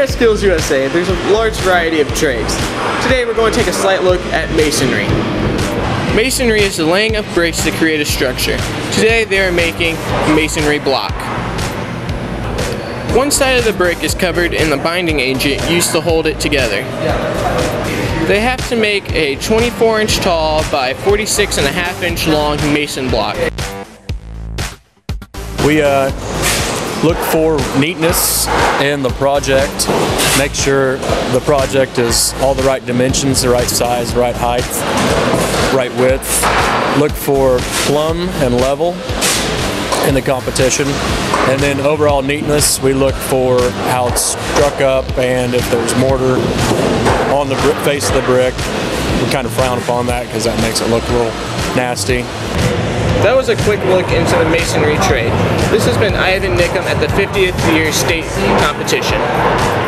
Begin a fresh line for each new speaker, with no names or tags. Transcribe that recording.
at Skills USA, there's a large variety of trades. Today we're going to take a slight look at masonry. Masonry is the laying of bricks to create a structure. Today they are making a masonry block. One side of the brick is covered in the binding agent used to hold it together. They have to make a 24 inch tall by 46 and a half inch long mason block.
We uh, look for neatness in the project, make sure the project is all the right dimensions, the right size, right height, right width. Look for plumb and level in the competition. And then overall neatness, we look for how it's struck up and if there's mortar on the face of the brick. We kind of frown upon that because that makes it look a little nasty.
That was a quick look into the masonry trade. This has been Ivan Nickum at the 50th year state competition.